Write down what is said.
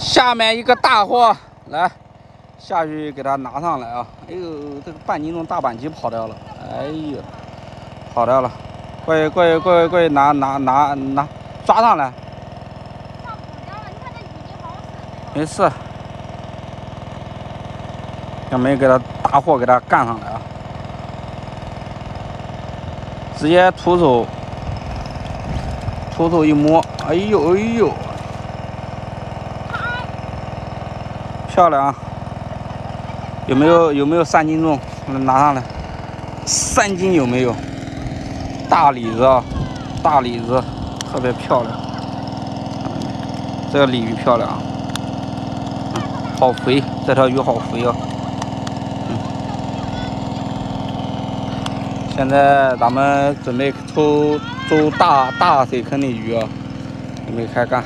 下面一个大货，来下去给它拿上来啊！哎呦，这个半斤重大板鲫跑掉了，哎呦，跑掉了，过去过去过去过去拿拿拿拿，抓上来。没事，要没给他大货给他干上来啊！直接徒手徒手一摸，哎呦哎呦！漂亮啊！有没有有没有三斤重？拿上来，三斤有没有？大鲤子啊，大鲤子，特别漂亮。这个鲤鱼漂亮，好肥，这条鱼好肥啊！现在咱们准备抽抽大大水坑的鱼啊，准备开干。